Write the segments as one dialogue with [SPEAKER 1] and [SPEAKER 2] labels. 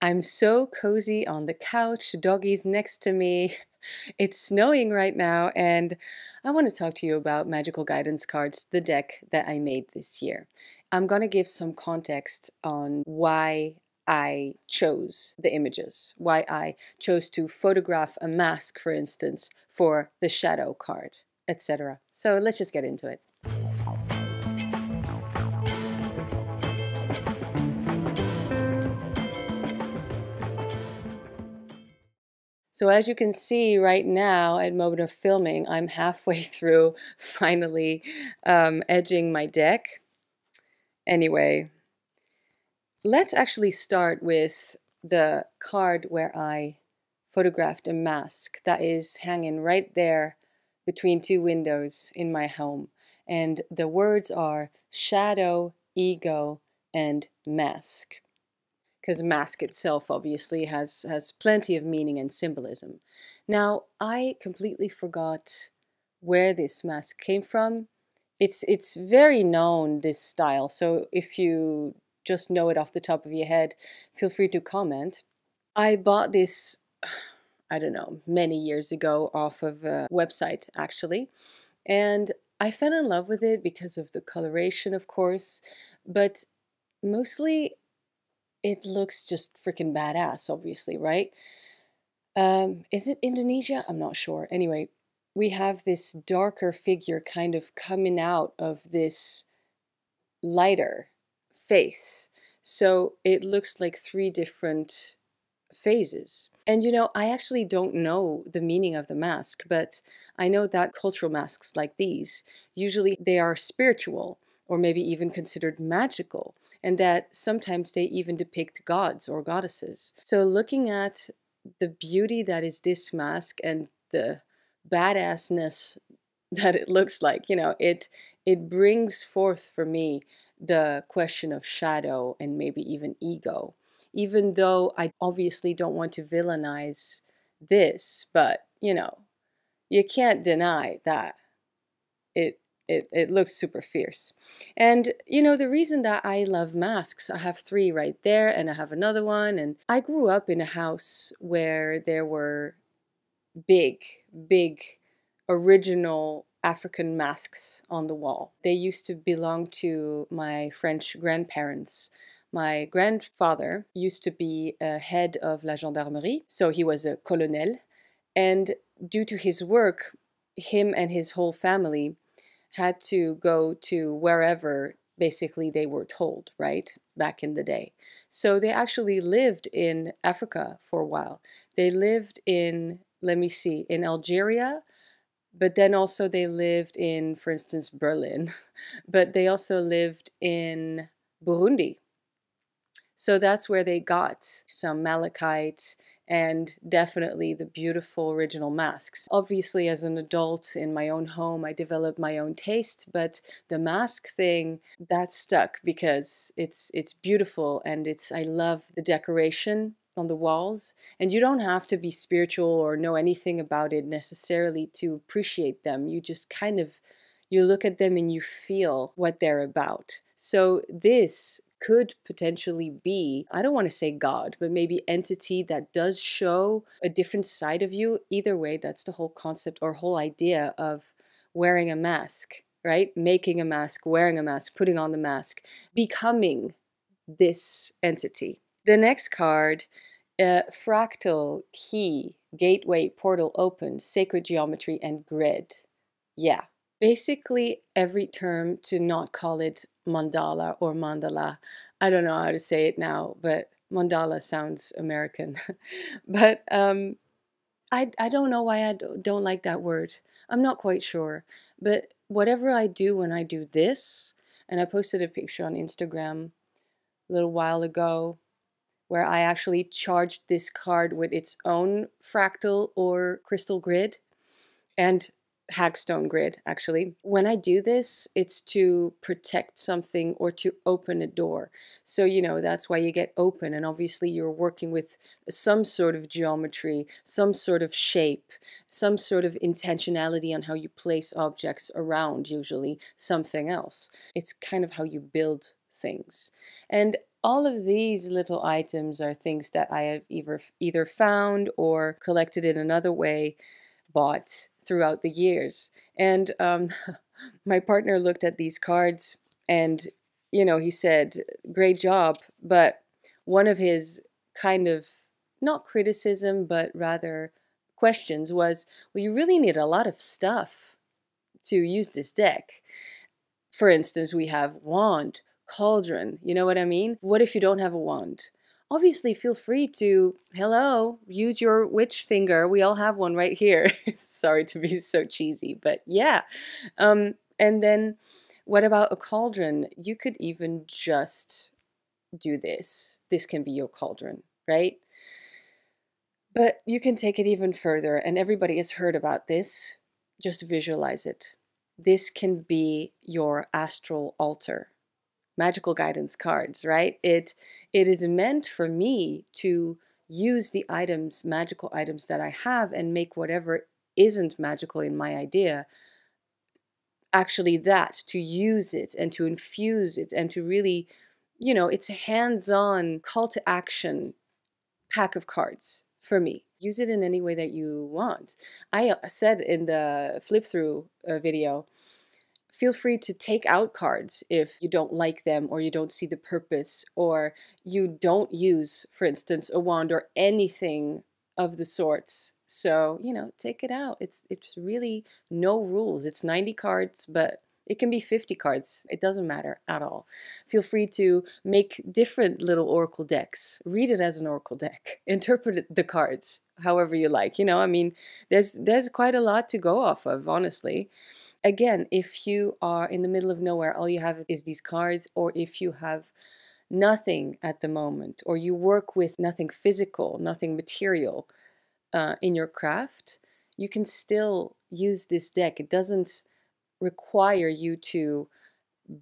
[SPEAKER 1] I'm so cozy on the couch, doggies next to me. It's snowing right now, and I want to talk to you about Magickal Guidance Cards, the deck that I made this year. I'm going to give some context on why I chose the images, why I chose to photograph a mask, for instance, for the shadow card, etc. So let's just get into it. So as you can see right now at moment of filming, I'm halfway through finally um, edging my deck. Anyway, let's actually start with the card where I photographed a mask that is hanging right there between two windows in my home. And the words are shadow, ego, and mask because mask itself obviously has has plenty of meaning and symbolism. Now, I completely forgot where this mask came from. It's it's very known this style. So if you just know it off the top of your head, feel free to comment. I bought this I don't know, many years ago off of a website actually. And I fell in love with it because of the coloration, of course, but mostly it looks just freaking badass, obviously, right? Um, is it Indonesia? I'm not sure. Anyway, we have this darker figure kind of coming out of this lighter face. So it looks like three different phases. And you know, I actually don't know the meaning of the mask, but I know that cultural masks like these, usually they are spiritual or maybe even considered magical and that sometimes they even depict gods or goddesses. So, looking at the beauty that is this mask and the badassness that it looks like, you know, it it brings forth for me the question of shadow and maybe even ego. Even though I obviously don't want to villainize this, but you know, you can't deny that it it, it looks super fierce. And you know, the reason that I love masks, I have three right there, and I have another one. And I grew up in a house where there were big, big original African masks on the wall. They used to belong to my French grandparents. My grandfather used to be a head of la gendarmerie, so he was a colonel. And due to his work, him and his whole family had to go to wherever basically they were told, right? Back in the day. So they actually lived in Africa for a while. They lived in, let me see, in Algeria, but then also they lived in, for instance, Berlin, but they also lived in Burundi. So that's where they got some malachite and definitely the beautiful original masks. Obviously, as an adult in my own home, I developed my own taste, but the mask thing that stuck because it's it's beautiful and it's I love the decoration on the walls and you don't have to be spiritual or know anything about it necessarily to appreciate them. You just kind of you look at them and you feel what they're about. So this could potentially be, I don't want to say God, but maybe entity that does show a different side of you. Either way, that's the whole concept or whole idea of wearing a mask, right? Making a mask, wearing a mask, putting on the mask, becoming this entity. The next card, uh, fractal, key, gateway, portal open, sacred geometry, and grid. Yeah, basically every term to not call it mandala or mandala. I don't know how to say it now, but mandala sounds American. but um, I, I don't know why I don't like that word. I'm not quite sure. But whatever I do when I do this, and I posted a picture on Instagram a little while ago where I actually charged this card with its own fractal or crystal grid. And Hagstone grid, actually. When I do this, it's to protect something or to open a door. So, you know, that's why you get open. And obviously, you're working with some sort of geometry, some sort of shape, some sort of intentionality on how you place objects around, usually something else. It's kind of how you build things. And all of these little items are things that I have either either found or collected in another way, bought throughout the years. And um, my partner looked at these cards and, you know, he said, Great job. But one of his kind of not criticism, but rather questions was, Well, you really need a lot of stuff to use this deck. For instance, we have wand, cauldron, you know what I mean? What if you don't have a wand? Obviously feel free to hello use your witch finger. We all have one right here. Sorry to be so cheesy but yeah. Um, and then what about a cauldron? You could even just do this. This can be your cauldron right? But you can take it even further and everybody has heard about this. Just visualize it. This can be your astral altar magickal guidance cards, right? It it is meant for me to use the items, magical items that I have and make whatever isn't magical in my idea actually that to use it and to infuse it and to really you know it's a hands-on call to action pack of cards for me use it in any way that you want i uh, said in the flip through uh, video feel free to take out cards if you don't like them or you don't see the purpose or you don't use, for instance, a wand or anything of the sorts. So, you know, take it out. It's it's really no rules. It's 90 cards, but it can be 50 cards. It doesn't matter at all. Feel free to make different little oracle decks. Read it as an oracle deck. Interpret the cards however you like. You know, I mean, there's there's quite a lot to go off of, honestly. Again, if you are in the middle of nowhere, all you have is these cards, or if you have nothing at the moment, or you work with nothing physical, nothing material uh, in your craft, you can still use this deck. It doesn't require you to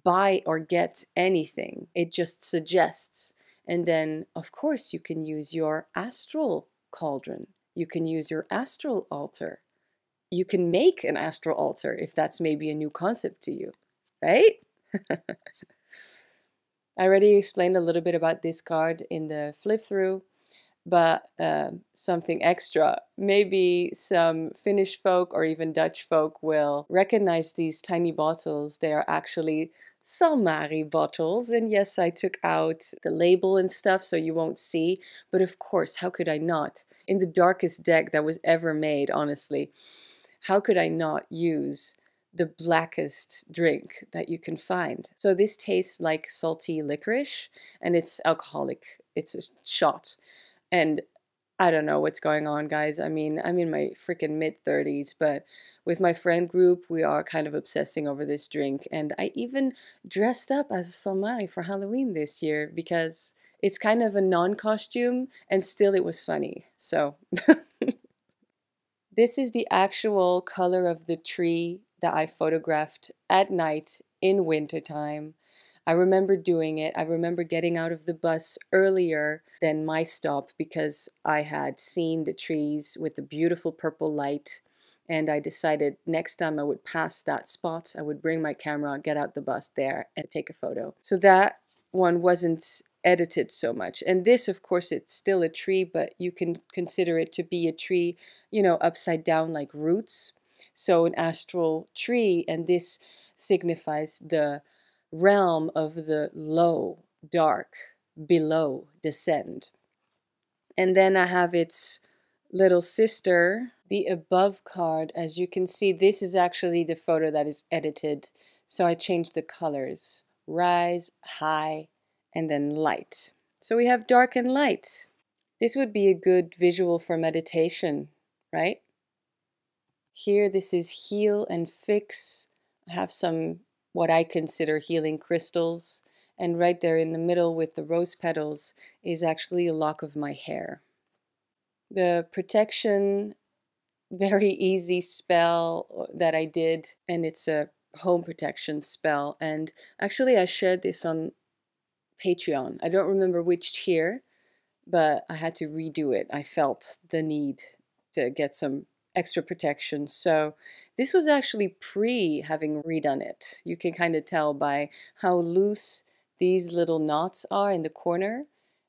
[SPEAKER 1] buy or get anything, it just suggests. And then, of course, you can use your astral cauldron. You can use your astral altar you can make an astral altar if that's maybe a new concept to you, right? I already explained a little bit about this card in the flip through, but uh, something extra. Maybe some Finnish folk or even Dutch folk will recognize these tiny bottles. They are actually Salmari bottles. And yes, I took out the label and stuff so you won't see. But of course, how could I not? In the darkest deck that was ever made, honestly how could I not use the blackest drink that you can find? So this tastes like salty licorice and it's alcoholic. It's a shot. And I don't know what's going on, guys. I mean, I'm in my freaking mid 30s, but with my friend group, we are kind of obsessing over this drink. And I even dressed up as a Salmari for Halloween this year because it's kind of a non costume and still it was funny. So. This is the actual color of the tree that I photographed at night in wintertime. I remember doing it. I remember getting out of the bus earlier than my stop because I had seen the trees with the beautiful purple light. And I decided next time I would pass that spot, I would bring my camera, get out the bus there, and take a photo. So that one wasn't edited so much. And this, of course, it's still a tree, but you can consider it to be a tree, you know, upside down like roots. So an astral tree, and this signifies the realm of the low, dark, below, descend. And then I have its little sister, the above card. As you can see, this is actually the photo that is edited. So I changed the colors. Rise, high, and then light. So we have dark and light. This would be a good visual for meditation, right? Here, this is heal and fix. I have some what I consider healing crystals. And right there in the middle with the rose petals is actually a lock of my hair. The protection, very easy spell that I did, and it's a home protection spell. And actually, I shared this on Patreon. I don't remember which tier, but I had to redo it. I felt the need to get some extra protection. So this was actually pre having redone it. You can kind of tell by how loose these little knots are in the corner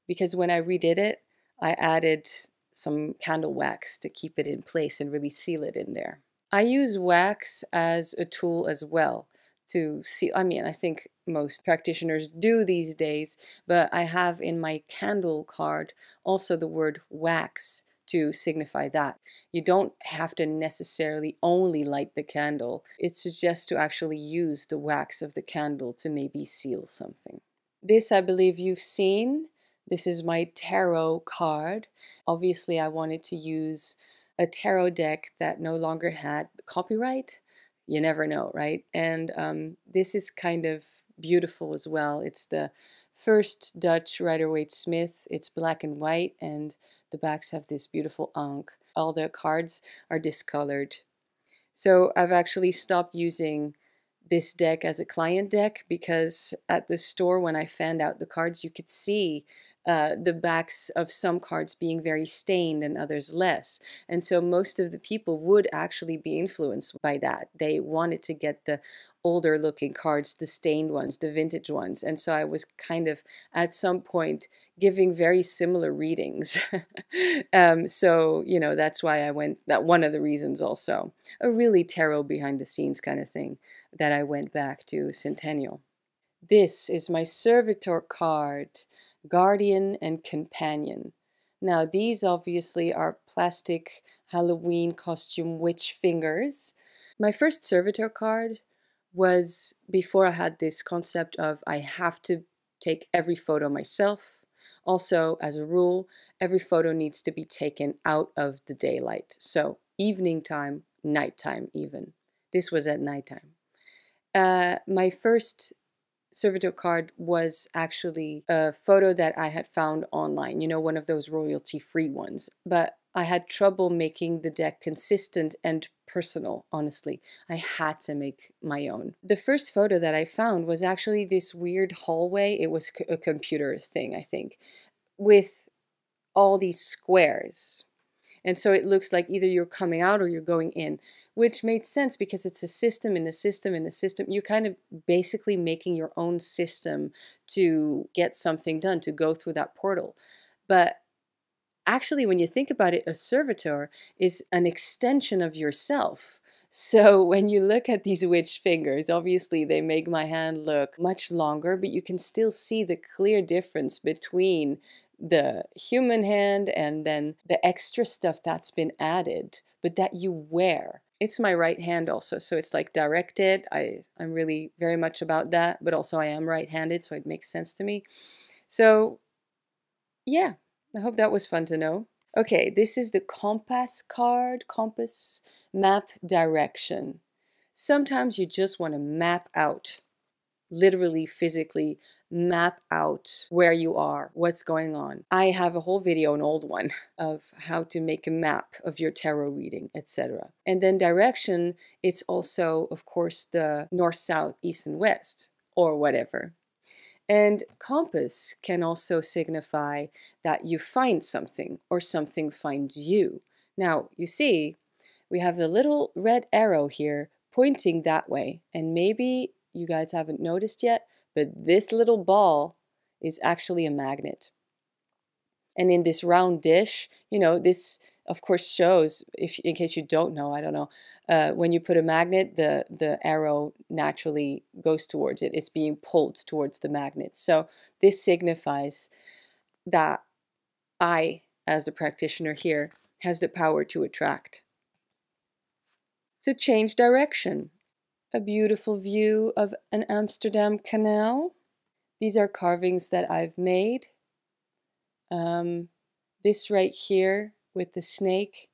[SPEAKER 1] because when I redid it, I added some candle wax to keep it in place and really seal it in there. I use wax as a tool as well to see. I mean, I think most practitioners do these days, but I have in my candle card also the word wax to signify that. You don't have to necessarily only light the candle. It suggests to actually use the wax of the candle to maybe seal something. This I believe you've seen. This is my tarot card. Obviously, I wanted to use a tarot deck that no longer had copyright. You never know, right? And um, this is kind of beautiful as well. It's the first Dutch Rider Waite Smith. It's black and white, and the backs have this beautiful ink. All the cards are discolored. So I've actually stopped using this deck as a client deck because at the store when I fanned out the cards you could see uh, the backs of some cards being very stained and others less. And so most of the people would actually be influenced by that. They wanted to get the older looking cards, the stained ones, the vintage ones. And so I was kind of at some point giving very similar readings. um, so, you know, that's why I went, that one of the reasons also, a really tarot behind the scenes kind of thing that I went back to Centennial. This is my servitor card guardian, and companion. Now, these obviously are plastic Halloween costume witch fingers. My first servitor card was before I had this concept of I have to take every photo myself. Also, as a rule, every photo needs to be taken out of the daylight. So, evening time, nighttime, even. This was at nighttime. Uh, my first servitor card was actually a photo that I had found online, you know, one of those royalty free ones. But I had trouble making the deck consistent and personal, honestly. I had to make my own. The first photo that I found was actually this weird hallway. It was a computer thing, I think, with all these squares and so it looks like either you're coming out or you're going in, which made sense because it's a system in a system in a system. You're kind of basically making your own system to get something done, to go through that portal. But actually, when you think about it, a servitor is an extension of yourself. So when you look at these witch fingers, obviously they make my hand look much longer, but you can still see the clear difference between the human hand and then the extra stuff that's been added, but that you wear. It's my right hand also, so it's like directed. I, I'm really very much about that, but also I am right handed, so it makes sense to me. So, yeah, I hope that was fun to know. Okay, this is the compass card, compass, map direction. Sometimes you just want to map out, literally, physically, map out where you are, what's going on. I have a whole video, an old one, of how to make a map of your tarot reading, etc. And then direction, it's also, of course, the north, south, east, and west, or whatever. And compass can also signify that you find something or something finds you. Now, you see, we have the little red arrow here pointing that way, and maybe you guys haven't noticed yet, but this little ball is actually a magnet. And in this round dish, you know, this of course shows, if in case you don't know, I don't know, uh, when you put a magnet, the, the arrow naturally goes towards it. It's being pulled towards the magnet. So this signifies that I, as the practitioner here, has the power to attract. To change direction a beautiful view of an Amsterdam canal. These are carvings that I've made. Um, this right here with the snake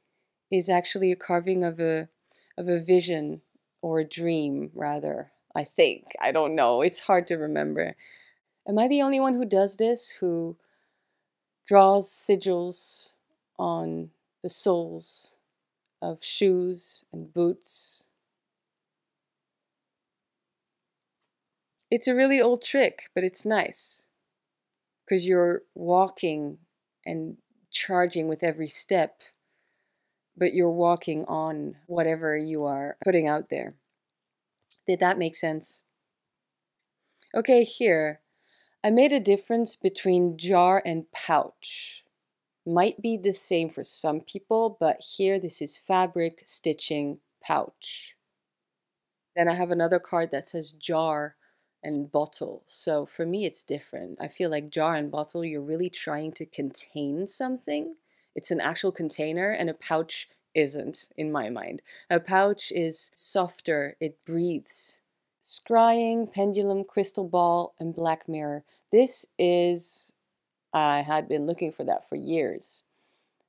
[SPEAKER 1] is actually a carving of a of a vision or a dream rather I think I don't know it's hard to remember am I the only one who does this who draws sigils on the soles of shoes and boots It's a really old trick, but it's nice because you're walking and charging with every step, but you're walking on whatever you are putting out there. Did that make sense? Okay, here I made a difference between jar and pouch. Might be the same for some people, but here this is fabric stitching pouch. Then I have another card that says jar and bottle. So for me, it's different. I feel like jar and bottle, you're really trying to contain something. It's an actual container, and a pouch isn't, in my mind. A pouch is softer, it breathes. Scrying, pendulum, crystal ball, and black mirror. This is, I had been looking for that for years.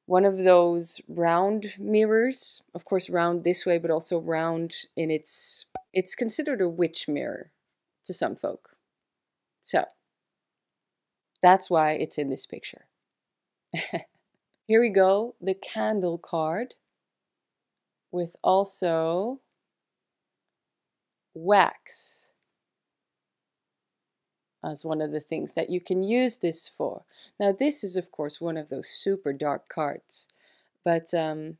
[SPEAKER 1] One of those round mirrors, of course, round this way, but also round in its, it's considered a witch mirror to some folk. So, that's why it's in this picture. Here we go, the candle card with also wax as one of the things that you can use this for. Now this is of course one of those super dark cards, but um,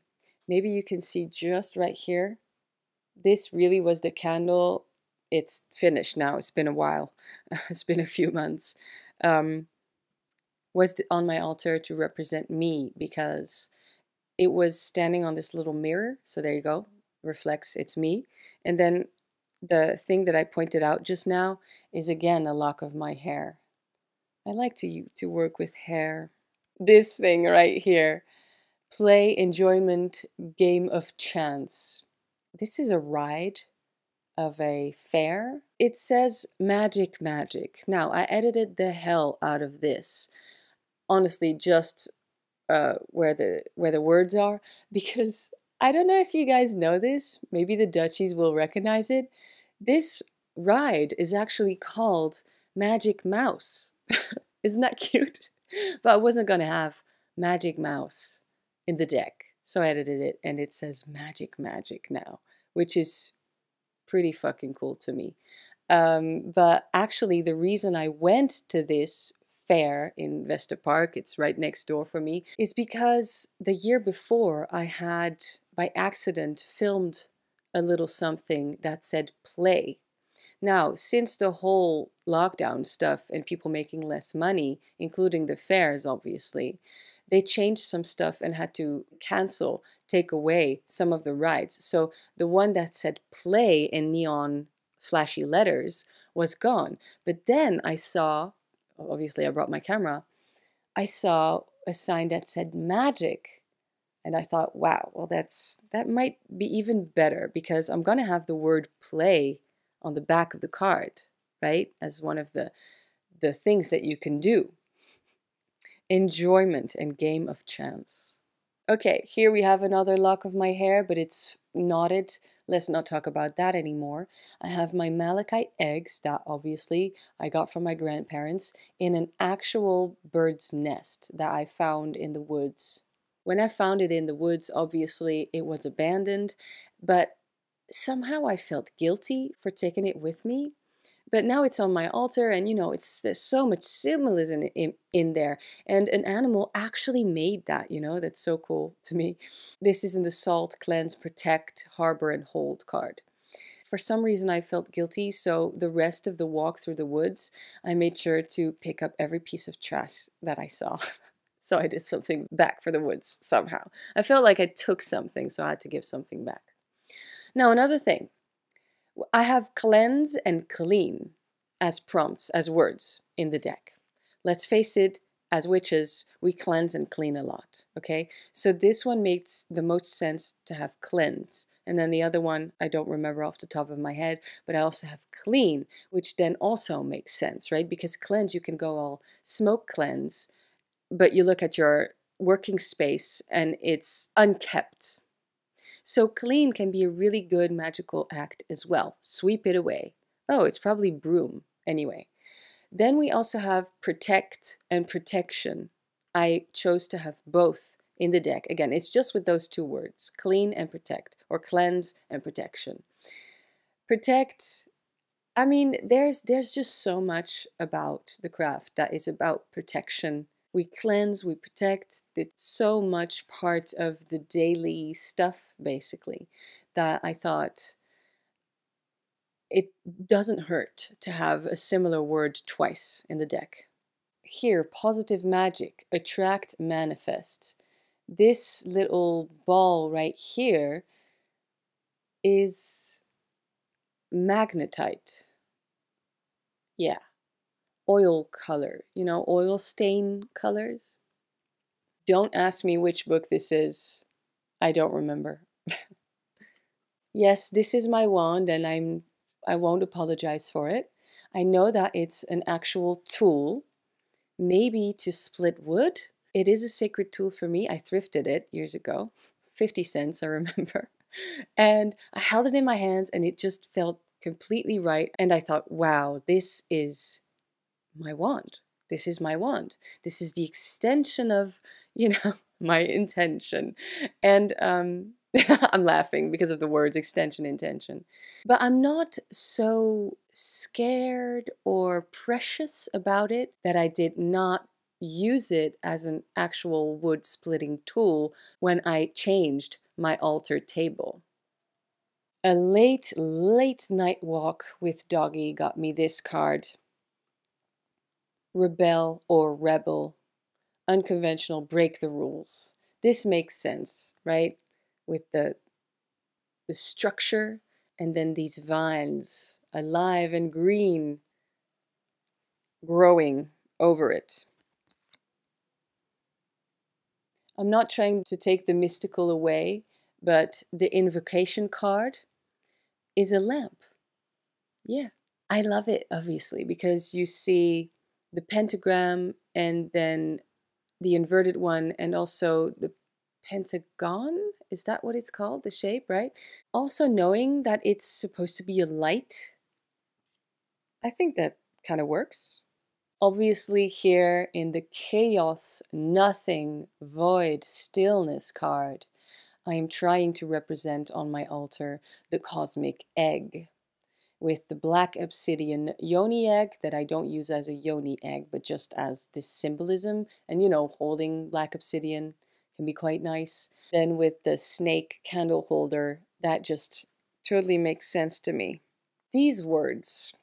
[SPEAKER 1] maybe you can see just right here, this really was the candle. It's finished now, it's been a while, it's been a few months. Um, was on my altar to represent me because it was standing on this little mirror. So there you go, reflects it's me. And then the thing that I pointed out just now is again a lock of my hair. I like to, to work with hair. This thing right here, play, enjoyment, game of chance. This is a ride of a fair. It says magic, magic. Now, I edited the hell out of this. Honestly, just uh, where the where the words are because I don't know if you guys know this. Maybe the Dutchies will recognize it. This ride is actually called Magic Mouse. Isn't that cute? But I wasn't gonna have Magic Mouse in the deck, so I edited it, and it says Magic Magic now, which is pretty fucking cool to me. Um, but actually, the reason I went to this fair in Westerpark, it's right next door for me, is because the year before I had by accident filmed a little something that said play. Now, since the whole lockdown stuff and people making less money, including the fairs, obviously, they changed some stuff and had to cancel, take away some of the rides. So the one that said play in neon flashy letters was gone. But then I saw obviously I brought my camera, I saw a sign that said magic. And I thought, wow, well that's that might be even better because I'm going to have the word play on the back of the card, right? As one of the the things that you can do. Enjoyment and game of chance. Okay, here we have another lock of my hair, but it's knotted Let's not talk about that anymore. I have my malachite eggs that obviously I got from my grandparents in an actual bird's nest that I found in the woods. When I found it in the woods, obviously it was abandoned, but somehow I felt guilty for taking it with me but now it's on my altar and you know it's there's so much symbolism in, in there and an animal actually made that you know that's so cool to me this is an assault cleanse protect harbor and hold card for some reason I felt guilty, so the rest of the walk through the woods, I made sure to pick up every piece of trash that I saw. so I did something back for the woods somehow. I felt like I took something, so I had to give something back. Now, another thing I have cleanse and clean as prompts, as words in the deck. Let's face it, as witches, we cleanse and clean a lot, okay? So this one makes the most sense to have cleanse. And then the other one, I don't remember off the top of my head, but I also have clean, which then also makes sense, right? Because cleanse, you can go all smoke cleanse, but you look at your working space and it's unkept, so clean can be a really good magical act as well. Sweep it away. Oh, it's probably broom anyway. Then we also have protect and protection. I chose to have both in the deck. Again, it's just with those two words, clean and protect, or cleanse and protection. Protect, I mean, there's there's just so much about the craft that is about protection we cleanse, we protect. It's so much part of the daily stuff, basically, that I thought it doesn't hurt to have a similar word twice in the deck. Here, positive magic, attract, manifest. This little ball right here is magnetite. Yeah, oil color, you know, oil stain colors. Don't ask me which book this is. I don't remember. yes, this is my wand and I'm I won't apologize for it. I know that it's an actual tool, maybe to split wood. It is a sacred tool for me. I thrifted it years ago, 50 cents, I remember. And I held it in my hands and it just felt completely right. And I thought, wow, this is my wand. This is my wand. This is the extension of, you know, my intention. And um, I'm laughing because of the words extension intention. But I'm not so scared or precious about it that I did not use it as an actual wood splitting tool when I changed my altar table. A late, late night walk with Doggy got me this card. Rebel or rebel. Unconventional, break the rules. This makes sense, right? with the the structure and then these vines alive and green growing over it. I'm not trying to take the mystical away, but the invocation card is a lamp. Yeah, I love it, obviously, because you see the pentagram and then the inverted one, and also the pentagon. Is that what it's called? The shape, right? Also, knowing that it's supposed to be a light, I think that kind of works. Obviously, here in the chaos, nothing, void, stillness card, I am trying to represent on my altar the cosmic egg with the black obsidian yoni egg that I don't use as a yoni egg, but just as this symbolism and you know, holding black obsidian can be quite nice. Then with the snake candle holder, that just totally makes sense to me. These words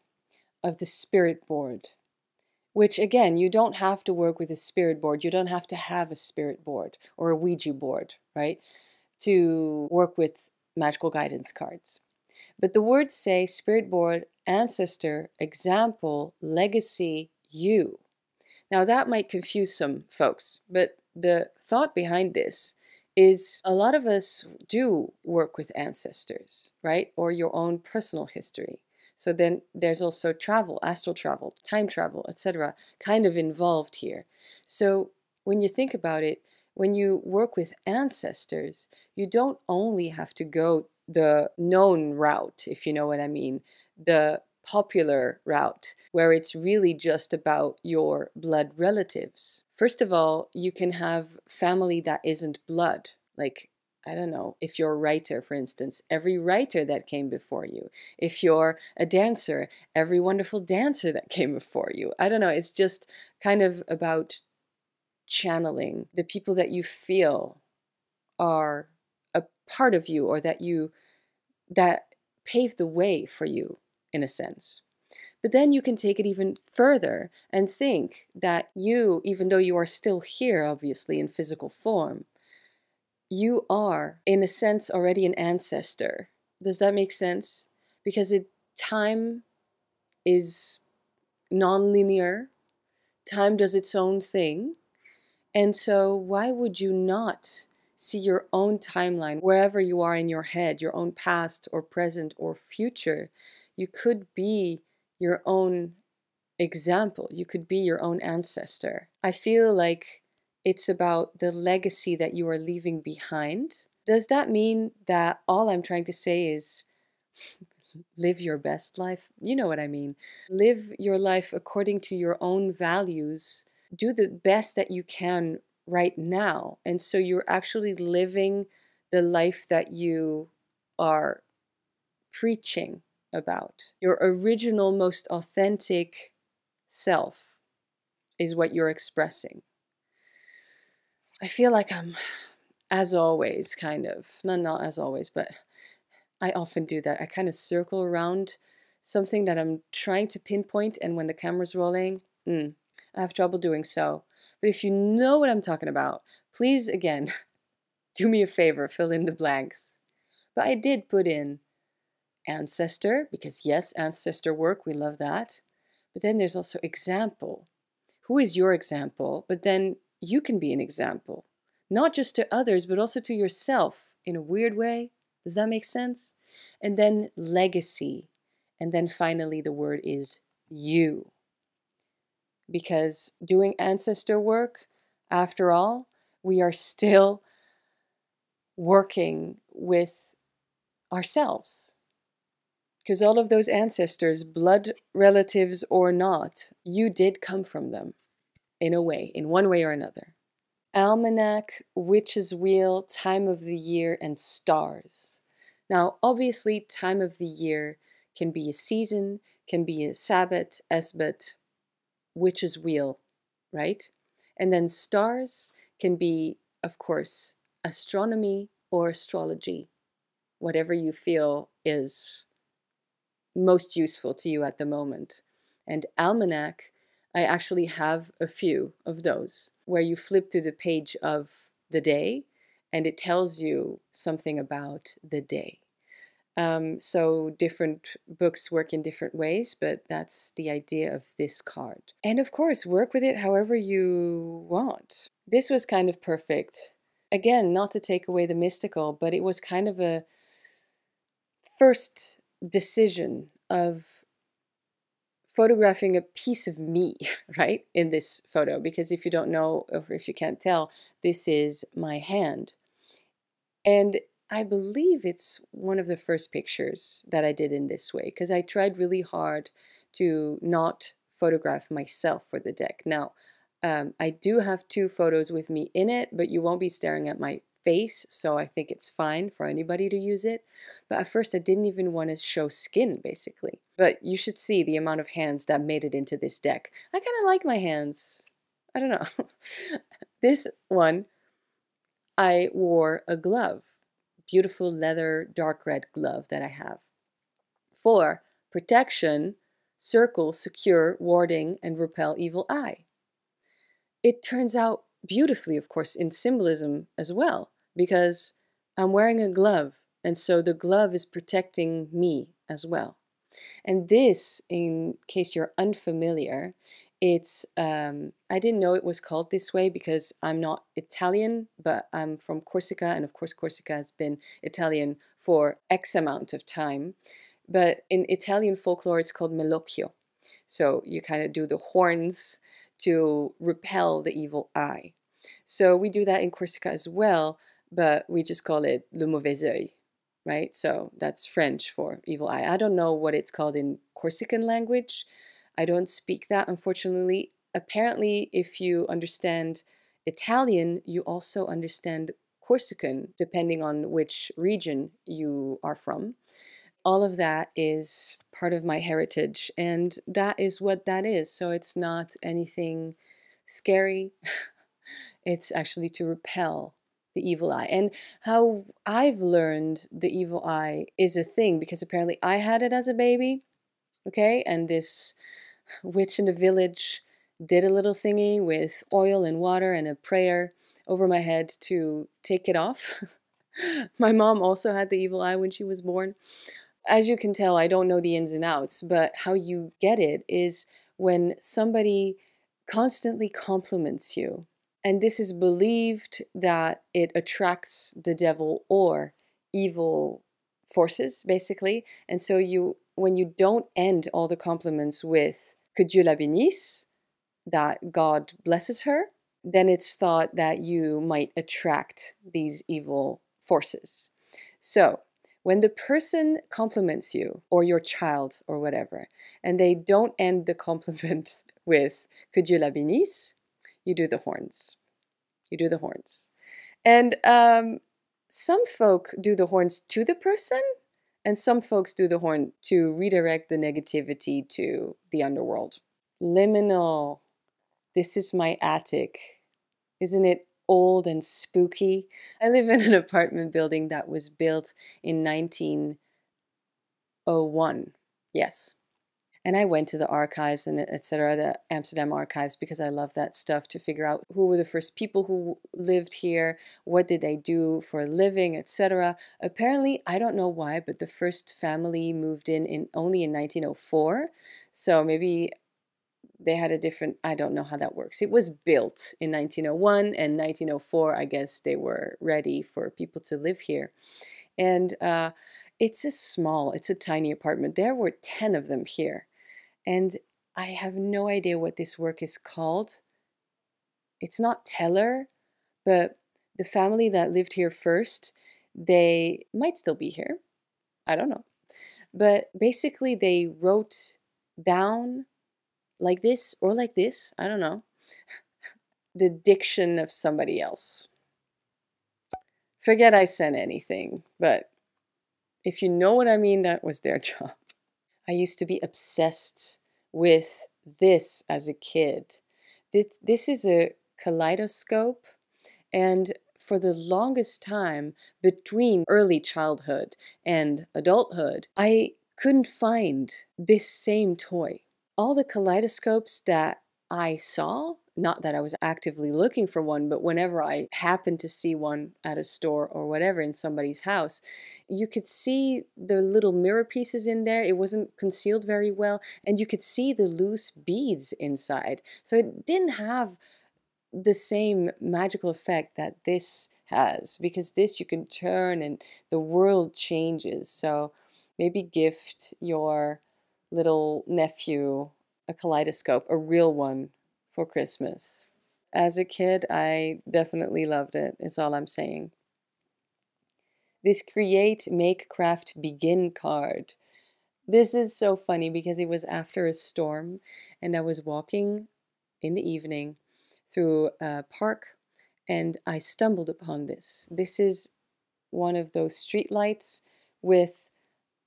[SPEAKER 1] of the spirit board, which again, you don't have to work with a spirit board. You don't have to have a spirit board or a Ouija board, right? To work with magickal guidance cards. But the words say spirit board, ancestor, example, legacy, you. Now that might confuse some folks, but the thought behind this is a lot of us do work with ancestors, right? Or your own personal history. So then there's also travel, astral travel, time travel, etc., kind of involved here. So when you think about it, when you work with ancestors, you don't only have to go the known route, if you know what I mean, the popular route where it's really just about your blood relatives. First of all, you can have family that isn't blood. Like, I don't know, if you're a writer, for instance, every writer that came before you. If you're a dancer, every wonderful dancer that came before you. I don't know, it's just kind of about channeling the people that you feel are part of you or that you that paved the way for you in a sense. But then you can take it even further and think that you, even though you are still here, obviously, in physical form, you are, in a sense, already an ancestor. Does that make sense? Because it, time is non-linear. Time does its own thing. And so why would you not see your own timeline, wherever you are in your head, your own past or present or future, you could be your own example. You could be your own ancestor. I feel like it's about the legacy that you are leaving behind. Does that mean that all I'm trying to say is live your best life? You know what I mean. Live your life according to your own values. Do the best that you can right now. And so you're actually living the life that you are preaching about. Your original, most authentic self is what you're expressing. I feel like I'm, as always, kind of, not, not as always, but I often do that. I kind of circle around something that I'm trying to pinpoint, and when the camera's rolling, mm, I have trouble doing so. But if you know what I'm talking about, please again do me a favor, fill in the blanks. But I did put in ancestor, because yes, ancestor work, we love that. But then there's also example. Who is your example? But then you can be an example, not just to others, but also to yourself in a weird way. Does that make sense? And then legacy. And then finally, the word is you. Because doing ancestor work, after all, we are still working with ourselves. Because all of those ancestors, blood relatives or not, you did come from them in a way, in one way or another. Almanac, witch's wheel, time of the year, and stars. Now, obviously, time of the year can be a season, can be a Sabbath, Esbat, witch's wheel, right? And then stars can be, of course, astronomy or astrology, whatever you feel is most useful to you at the moment. And almanac, I actually have a few of those where you flip to the page of the day and it tells you something about the day. Um, so different books work in different ways, but that's the idea of this card. And of course, work with it however you want. This was kind of perfect. Again, not to take away the mystical, but it was kind of a first decision of photographing a piece of me, right, in this photo. Because if you don't know, or if you can't tell, this is my hand. And I believe it's one of the first pictures that I did in this way because I tried really hard to not photograph myself for the deck. Now, um, I do have two photos with me in it, but you won't be staring at my face, so I think it's fine for anybody to use it. But at first, I didn't even want to show skin, basically. But you should see the amount of hands that made it into this deck. I kind of like my hands. I don't know. this one, I wore a glove beautiful leather dark red glove that I have. For protection, circle, secure, warding, and repel evil eye. It turns out beautifully, of course, in symbolism as well, because I'm wearing a glove, and so the glove is protecting me as well. And this, in case you're unfamiliar, it's, um, I didn't know it was called this way because I'm not Italian, but I'm from Corsica, and of course, Corsica has been Italian for X amount of time. But in Italian folklore, it's called malocchio. So you kind of do the horns to repel the evil eye. So we do that in Corsica as well, but we just call it le mauvais oeil, right? So that's French for evil eye. I don't know what it's called in Corsican language, I don't speak that, unfortunately. Apparently, if you understand Italian, you also understand Corsican, depending on which region you are from. All of that is part of my heritage, and that is what that is. So it's not anything scary, it's actually to repel the evil eye. And how I've learned the evil eye is a thing because apparently I had it as a baby, okay? And this witch in the village did a little thingy with oil and water and a prayer over my head to take it off. my mom also had the evil eye when she was born. As you can tell, I don't know the ins and outs, but how you get it is when somebody constantly compliments you. And this is believed that it attracts the devil or evil forces, basically. And so you when you don't end all the compliments with que Dieu la bénisse, that God blesses her, then it's thought that you might attract these evil forces. So, when the person compliments you or your child or whatever, and they don't end the compliment with que Dieu la bénisse, you do the horns. You do the horns. And um, some folk do the horns to the person, and some folks do the horn to redirect the negativity to the underworld. Liminal. This is my attic. Isn't it old and spooky? I live in an apartment building that was built in 1901. Yes. And I went to the archives and etc., the Amsterdam archives, because I love that stuff to figure out who were the first people who lived here, what did they do for a living, etc. Apparently, I don't know why, but the first family moved in, in only in 1904. So maybe they had a different, I don't know how that works. It was built in 1901 and 1904, I guess they were ready for people to live here. And uh, it's a small, it's a tiny apartment. There were 10 of them here. And I have no idea what this work is called. It's not Teller, but the family that lived here first, they might still be here. I don't know. But basically, they wrote down like this or like this, I don't know, the diction of somebody else. Forget I sent anything, but if you know what I mean, that was their job. I used to be obsessed with this as a kid. This, this is a kaleidoscope, and for the longest time between early childhood and adulthood, I couldn't find this same toy. All the kaleidoscopes that I saw not that I was actively looking for one, but whenever I happened to see one at a store or whatever in somebody's house, you could see the little mirror pieces in there. It wasn't concealed very well, and you could see the loose beads inside. So it didn't have the same magical effect that this has because this you can turn and the world changes. So maybe gift your little nephew a kaleidoscope, a real one for Christmas. As a kid, I definitely loved it. is all I'm saying. This create, make, craft, begin card. This is so funny because it was after a storm and I was walking in the evening through a park and I stumbled upon this. This is one of those street lights with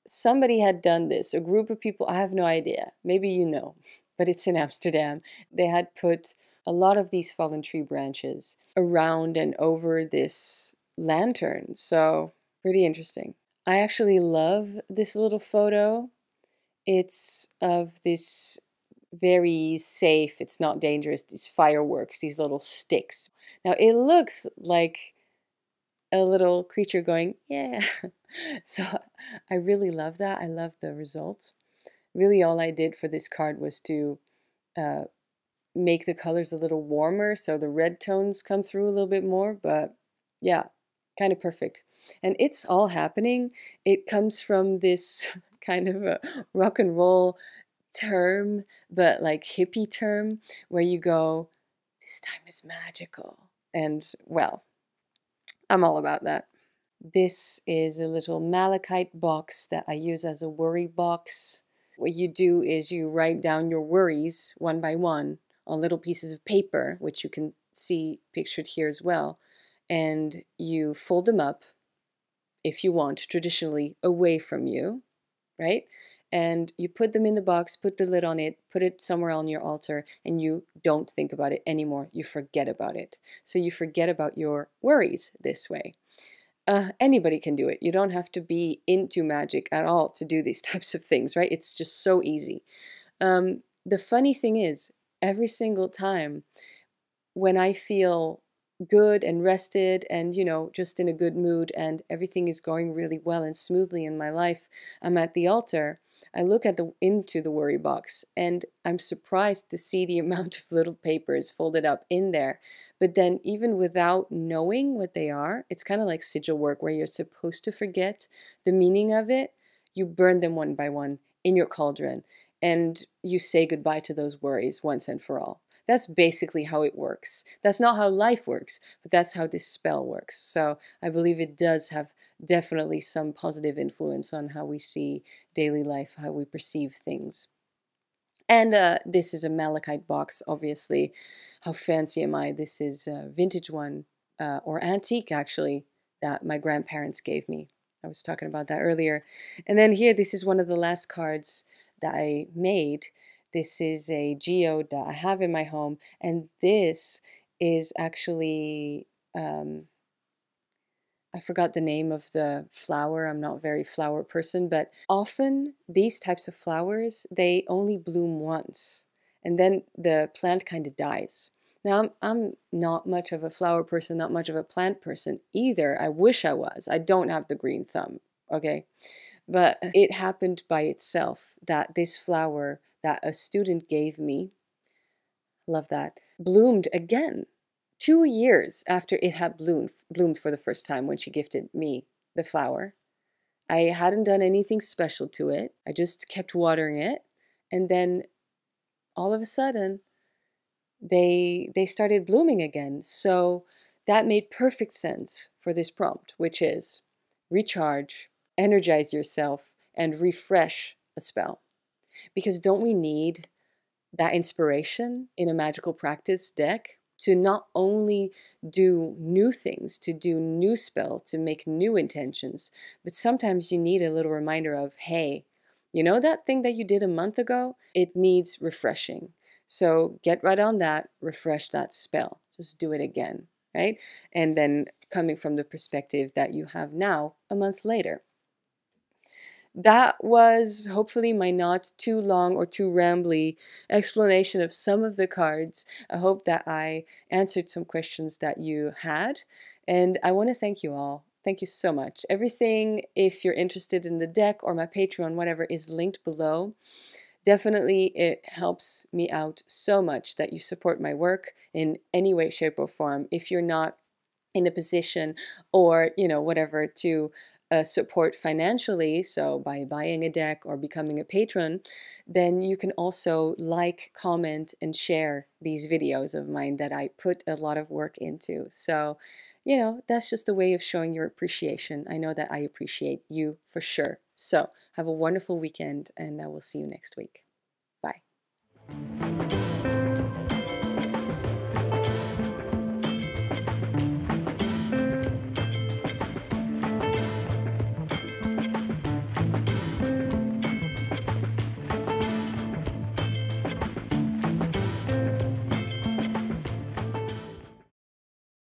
[SPEAKER 1] somebody had done this, a group of people, I have no idea. Maybe you know but it's in Amsterdam. They had put a lot of these fallen tree branches around and over this lantern. So, pretty interesting. I actually love this little photo. It's of this very safe, it's not dangerous, these fireworks, these little sticks. Now, it looks like a little creature going, yeah. so, I really love that. I love the results really all I did for this card was to uh, make the colors a little warmer so the red tones come through a little bit more, but yeah, kind of perfect. And it's all happening. It comes from this kind of a rock and roll term, but like hippie term, where you go, this time is magical. And well, I'm all about that. This is a little malachite box that I use as a worry box. What you do is you write down your worries one by one on little pieces of paper, which you can see pictured here as well, and you fold them up if you want, traditionally away from you, right? And you put them in the box, put the lid on it, put it somewhere on your altar, and you don't think about it anymore. You forget about it. So you forget about your worries this way. Uh, anybody can do it. You don't have to be into magic at all to do these types of things, right? It's just so easy. Um, the funny thing is, every single time when I feel good and rested and, you know, just in a good mood and everything is going really well and smoothly in my life, I'm at the altar I look at the into the worry box and I'm surprised to see the amount of little papers folded up in there. But then even without knowing what they are, it's kind of like sigil work where you're supposed to forget the meaning of it. You burn them one by one in your cauldron and you say goodbye to those worries once and for all. That's basically how it works. That's not how life works, but that's how this spell works. So I believe it does have definitely some positive influence on how we see daily life, how we perceive things. And uh, this is a malachite box, obviously. How fancy am I? This is a vintage one, uh, or antique actually, that my grandparents gave me. I was talking about that earlier. And then here, this is one of the last cards that I made. This is a geode that I have in my home, and this is actually um, I forgot the name of the flower. I'm not a very flower person, but often these types of flowers, they only bloom once and then the plant kind of dies. Now, I'm, I'm not much of a flower person, not much of a plant person either. I wish I was. I don't have the green thumb, okay? But it happened by itself that this flower that a student gave me, love that, bloomed again two years after it had bloomed, bloomed for the first time when she gifted me the flower. I hadn't done anything special to it. I just kept watering it. And then all of a sudden, they they started blooming again. So that made perfect sense for this prompt, which is recharge, energize yourself, and refresh a spell. Because don't we need that inspiration in a magical practice deck to not only do new things, to do new spell, to make new intentions, but sometimes you need a little reminder of, hey, you know that thing that you did a month ago? It needs refreshing. So get right on that, refresh that spell. Just do it again, right? And then coming from the perspective that you have now a month later. That was hopefully my not too long or too rambly explanation of some of the cards. I hope that I answered some questions that you had. And I want to thank you all. Thank you so much. Everything, if you're interested in the deck or my Patreon, whatever, is linked below. Definitely, it helps me out so much that you support my work in any way, shape, or form. If you're not in a position or, you know, whatever, to uh, support financially, so by buying a deck or becoming a patron, then you can also like, comment, and share these videos of mine that I put a lot of work into. So, you know, that's just a way of showing your appreciation. I know that I appreciate you for sure. So, have a wonderful weekend, and I will see you next week. Bye.